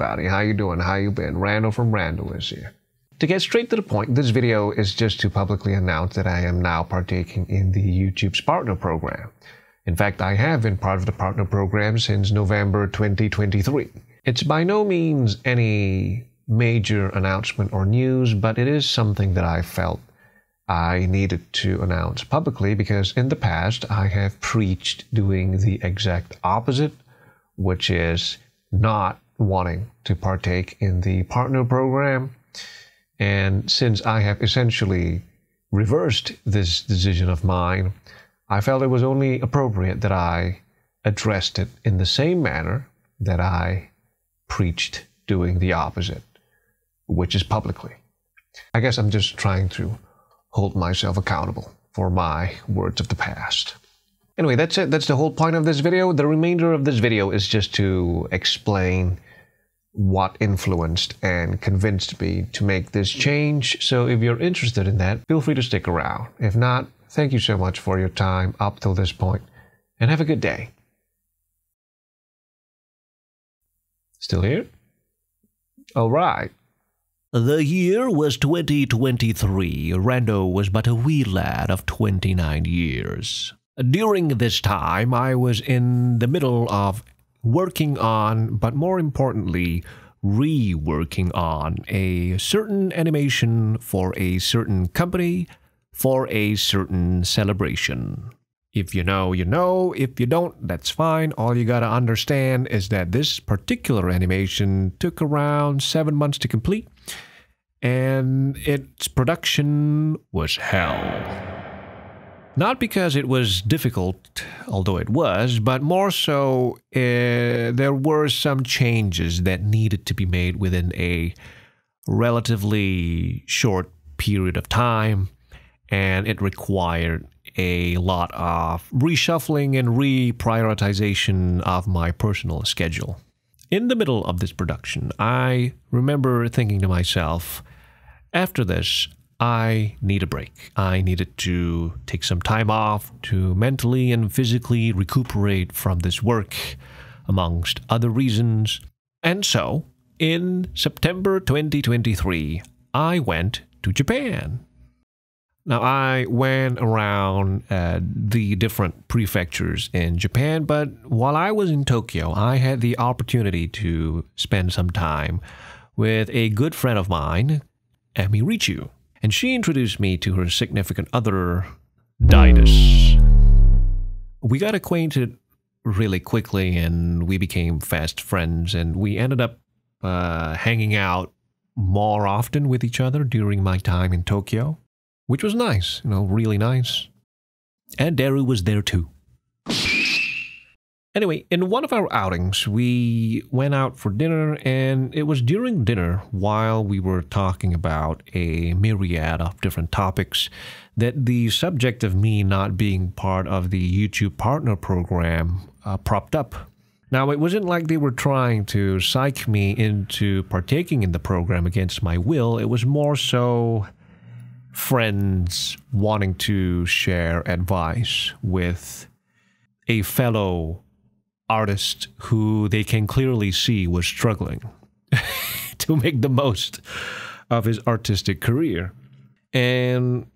everybody. How you doing? How you been? Randall from RandoWis here. To get straight to the point, this video is just to publicly announce that I am now partaking in the YouTube's partner program. In fact, I have been part of the partner program since November 2023. It's by no means any major announcement or news, but it is something that I felt I needed to announce publicly because in the past I have preached doing the exact opposite, which is not wanting to partake in the partner program. And since I have essentially reversed this decision of mine, I felt it was only appropriate that I addressed it in the same manner that I preached doing the opposite, which is publicly. I guess I'm just trying to hold myself accountable for my words of the past. Anyway, that's it. That's the whole point of this video. The remainder of this video is just to explain what influenced and convinced me to make this change. So if you're interested in that, feel free to stick around. If not, thank you so much for your time up till this point and have a good day. Still here? All right. The year was 2023. Rando was but a wee lad of 29 years. During this time, I was in the middle of working on, but more importantly, reworking on a certain animation for a certain company for a certain celebration. If you know, you know. If you don't, that's fine. All you gotta understand is that this particular animation took around seven months to complete, and its production was hell. Not because it was difficult, although it was, but more so uh, there were some changes that needed to be made within a relatively short period of time, and it required a lot of reshuffling and reprioritization of my personal schedule. In the middle of this production, I remember thinking to myself, after this, I need a break. I needed to take some time off to mentally and physically recuperate from this work, amongst other reasons. And so, in September 2023, I went to Japan. Now, I went around uh, the different prefectures in Japan, but while I was in Tokyo, I had the opportunity to spend some time with a good friend of mine, Emi Richu, and she introduced me to her significant other, Didus. We got acquainted really quickly and we became fast friends, and we ended up uh, hanging out more often with each other during my time in Tokyo which was nice, you know, really nice. And Daru was there too. Anyway, in one of our outings, we went out for dinner, and it was during dinner, while we were talking about a myriad of different topics, that the subject of me not being part of the YouTube partner program uh, propped up. Now, it wasn't like they were trying to psych me into partaking in the program against my will, it was more so friends wanting to share advice with a fellow artist who they can clearly see was struggling to make the most of his artistic career. And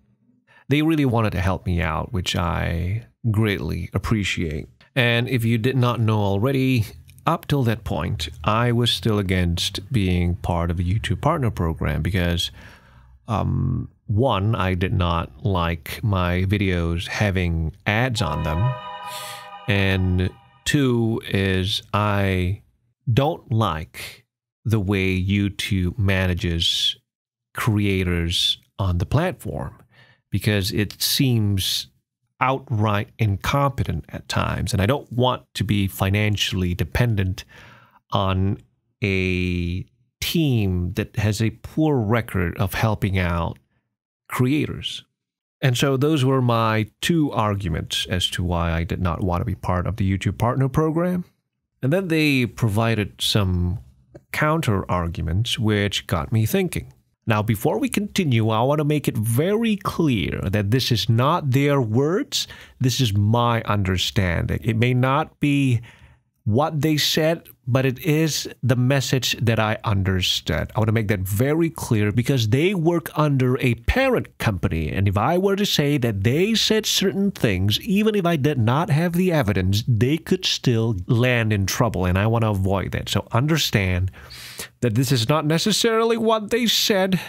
they really wanted to help me out, which I greatly appreciate. And if you did not know already, up till that point, I was still against being part of a YouTube partner program because um, one, I did not like my videos having ads on them. And two is I don't like the way YouTube manages creators on the platform because it seems outright incompetent at times. And I don't want to be financially dependent on a team that has a poor record of helping out creators. And so those were my two arguments as to why I did not want to be part of the YouTube Partner Program. And then they provided some counter arguments, which got me thinking. Now, before we continue, I want to make it very clear that this is not their words, this is my understanding. It may not be what they said but it is the message that I understood. I want to make that very clear because they work under a parent company. And if I were to say that they said certain things, even if I did not have the evidence, they could still land in trouble. And I want to avoid that. So understand that this is not necessarily what they said.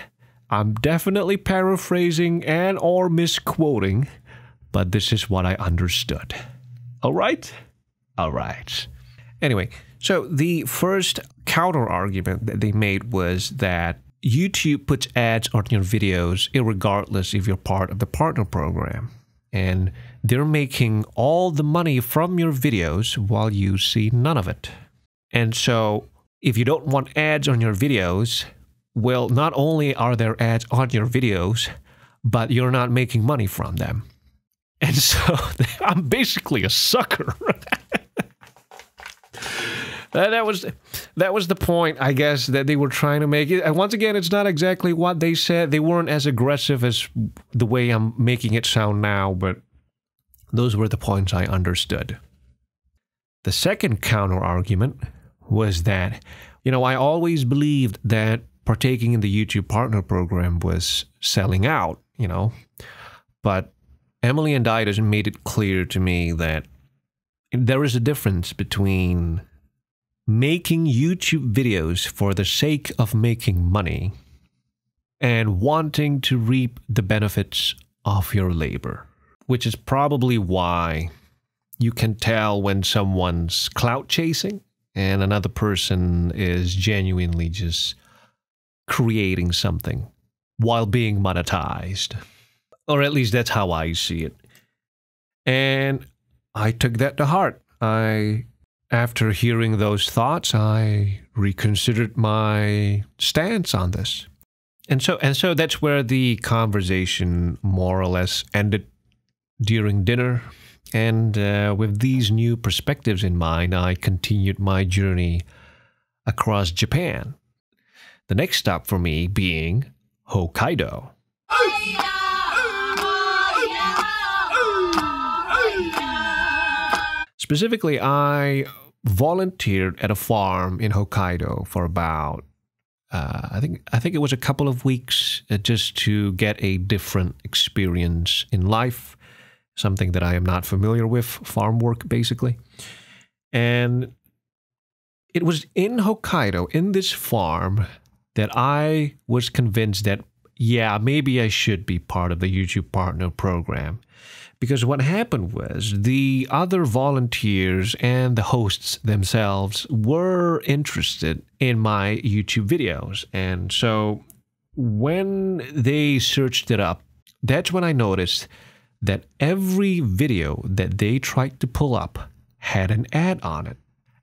I'm definitely paraphrasing and or misquoting, but this is what I understood. All right? All right. Anyway, so the first counter argument that they made was that YouTube puts ads on your videos regardless if you're part of the partner program. And they're making all the money from your videos while you see none of it. And so if you don't want ads on your videos, well, not only are there ads on your videos, but you're not making money from them. And so I'm basically a sucker. That, that was that was the point, I guess, that they were trying to make. And once again, it's not exactly what they said. They weren't as aggressive as the way I'm making it sound now, but those were the points I understood. The second counter argument was that, you know, I always believed that partaking in the YouTube partner program was selling out, you know, but Emily and Didas made it clear to me that there is a difference between making YouTube videos for the sake of making money and wanting to reap the benefits of your labor, which is probably why you can tell when someone's clout chasing and another person is genuinely just creating something while being monetized. Or at least that's how I see it. And I took that to heart. I after hearing those thoughts, I reconsidered my stance on this. And so and so that's where the conversation more or less ended during dinner. And uh, with these new perspectives in mind, I continued my journey across Japan. The next stop for me being Hokkaido. Specifically, I volunteered at a farm in Hokkaido for about uh, I think I think it was a couple of weeks uh, just to get a different experience in life, something that I am not familiar with, farm work basically. And it was in Hokkaido, in this farm, that I was convinced that yeah, maybe I should be part of the YouTube Partner Program. Because what happened was the other volunteers and the hosts themselves were interested in my YouTube videos. And so when they searched it up, that's when I noticed that every video that they tried to pull up had an ad on it.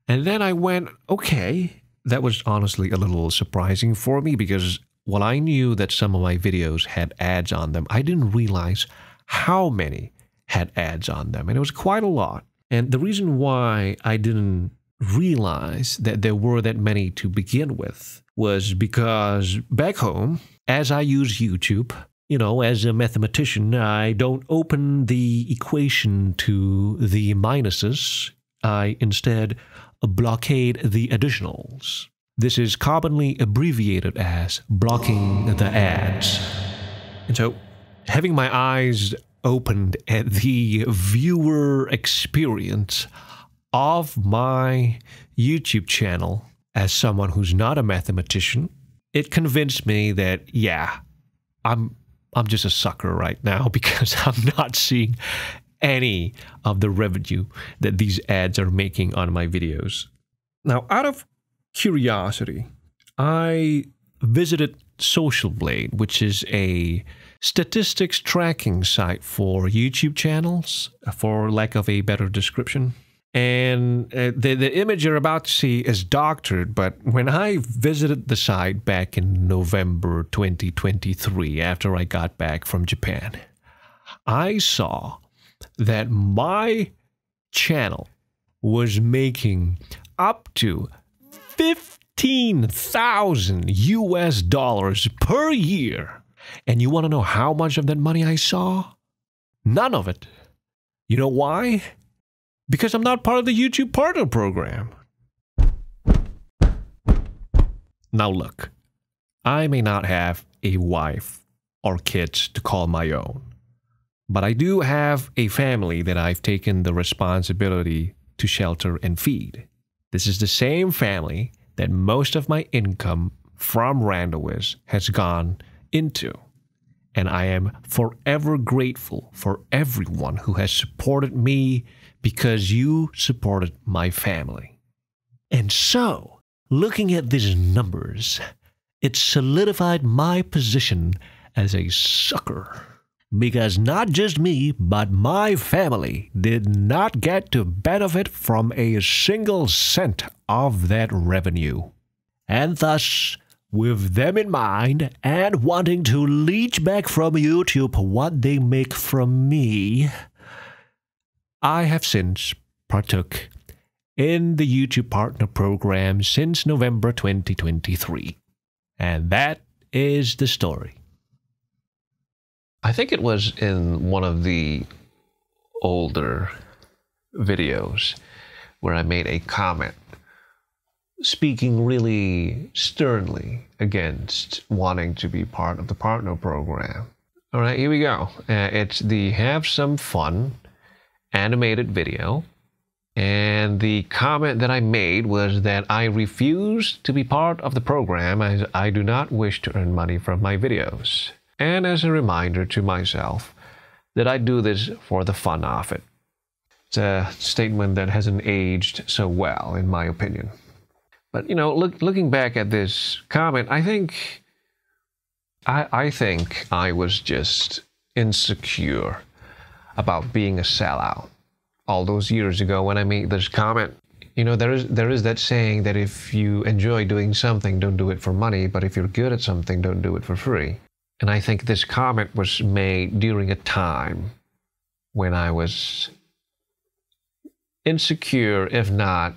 And then I went, okay, that was honestly a little surprising for me because while I knew that some of my videos had ads on them, I didn't realize how many had ads on them. And it was quite a lot. And the reason why I didn't realize that there were that many to begin with was because back home, as I use YouTube, you know, as a mathematician, I don't open the equation to the minuses. I instead blockade the additionals. This is commonly abbreviated as blocking the ads. And so, having my eyes opened at the viewer experience of my YouTube channel as someone who's not a mathematician, it convinced me that, yeah, I'm I'm just a sucker right now because I'm not seeing any of the revenue that these ads are making on my videos. Now, out of curiosity, I visited Social Blade, which is a statistics tracking site for YouTube channels, for lack of a better description. And uh, the, the image you're about to see is doctored, but when I visited the site back in November 2023, after I got back from Japan, I saw that my channel was making up to 15,000 US dollars per year. And you want to know how much of that money I saw? None of it. You know why? Because I'm not part of the YouTube Partner Program. Now, look, I may not have a wife or kids to call my own, but I do have a family that I've taken the responsibility to shelter and feed. This is the same family that most of my income from RandoWis has gone into. And I am forever grateful for everyone who has supported me because you supported my family. And so, looking at these numbers, it solidified my position as a sucker. Because not just me, but my family did not get to benefit from a single cent of that revenue. And thus, with them in mind and wanting to leech back from YouTube what they make from me, I have since partook in the YouTube Partner Program since November 2023. And that is the story. I think it was in one of the older videos where I made a comment speaking really sternly against wanting to be part of the partner program. All right, here we go. Uh, it's the Have Some Fun animated video. And the comment that I made was that I refuse to be part of the program as I do not wish to earn money from my videos. And as a reminder to myself that I do this for the fun of it. It's a statement that hasn't aged so well, in my opinion. But you know, look, looking back at this comment, I think, I, I think I was just insecure about being a sellout. All those years ago, when I made this comment, you know, there is there is that saying that if you enjoy doing something, don't do it for money, but if you're good at something, don't do it for free. And I think this comment was made during a time when I was insecure, if not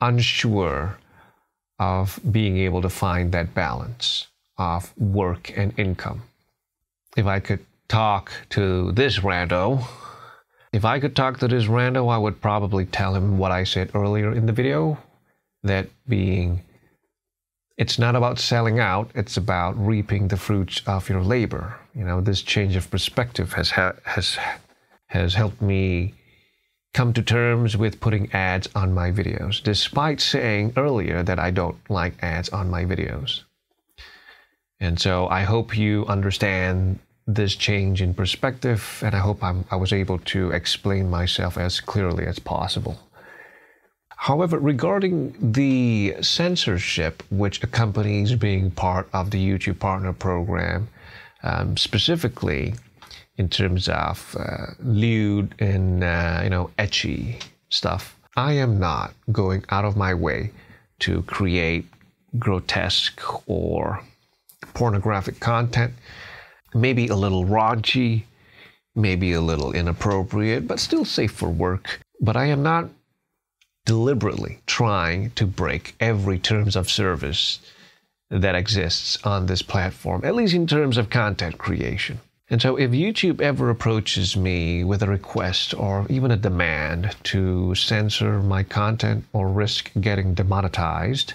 unsure of being able to find that balance of work and income. If I could talk to this rando, if I could talk to this rando, I would probably tell him what I said earlier in the video that being it's not about selling out, it's about reaping the fruits of your labor. You know, this change of perspective has ha- has has helped me come to terms with putting ads on my videos, despite saying earlier that I don't like ads on my videos. And so I hope you understand this change in perspective, and I hope I'm, i was able to explain myself as clearly as possible. However, regarding the censorship which accompanies being part of the YouTube Partner Program, um, specifically, in terms of uh, lewd and uh, you know ecchi stuff. I am not going out of my way to create grotesque or pornographic content. Maybe a little raunchy, maybe a little inappropriate, but still safe for work. But I am not deliberately trying to break every terms of service that exists on this platform, at least in terms of content creation. And so, if YouTube ever approaches me with a request or even a demand to censor my content or risk getting demonetized,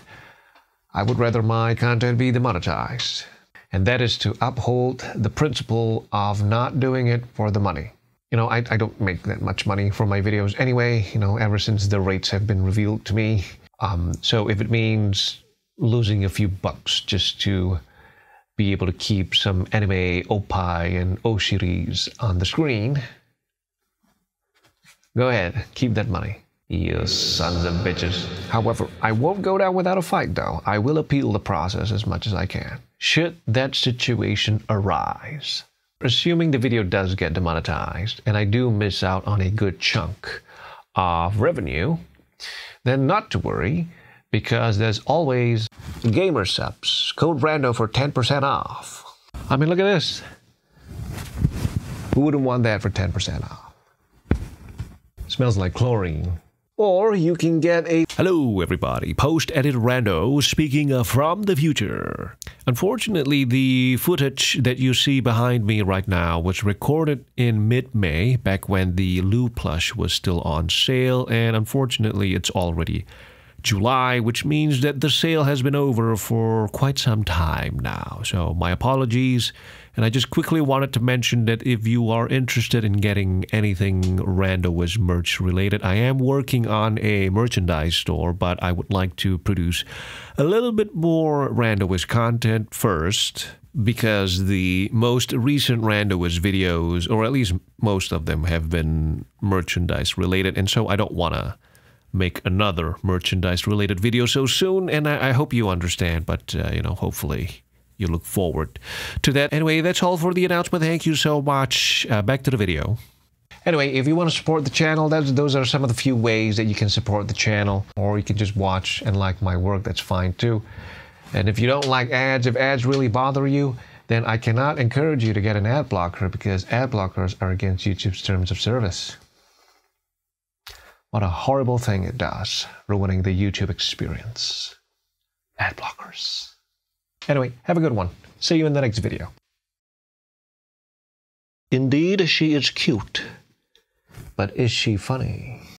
I would rather my content be demonetized. And that is to uphold the principle of not doing it for the money. You know, I, I don't make that much money from my videos anyway, you know, ever since the rates have been revealed to me. Um, so if it means losing a few bucks just to be able to keep some anime oppai and oshiris on the screen, go ahead, keep that money. You sons of bitches. However, I won't go down without a fight though. I will appeal the process as much as I can. Should that situation arise, assuming the video does get demonetized and I do miss out on a good chunk of revenue, then not to worry because there's always GamerSupps. Code Rando for 10% off. I mean, look at this. Who wouldn't want that for 10% off? Smells like chlorine. Or you can get a. Hello, everybody. Post edit rando speaking uh, from the future. Unfortunately, the footage that you see behind me right now was recorded in mid May, back when the Lu plush was still on sale, and unfortunately, it's already July, which means that the sale has been over for quite some time now. So, my apologies. And I just quickly wanted to mention that if you are interested in getting anything RandoWis merch related, I am working on a merchandise store, but I would like to produce a little bit more RandoWis content first because the most recent RandoWis videos, or at least most of them, have been merchandise related. And so I don't want to make another merchandise related video so soon. And I, I hope you understand, but, uh, you know, hopefully you look forward to that. Anyway, that's all for the announcement. Thank you so much. Uh, back to the video. Anyway, if you want to support the channel, those are some of the few ways that you can support the channel, or you can just watch and like my work, that's fine too. And if you don't like ads, if ads really bother you, then I cannot encourage you to get an ad blocker because ad blockers are against YouTube's terms of service. What a horrible thing it does, ruining the YouTube experience. Ad blockers. Anyway, have a good one. See you in the next video. Indeed, she is cute. But is she funny?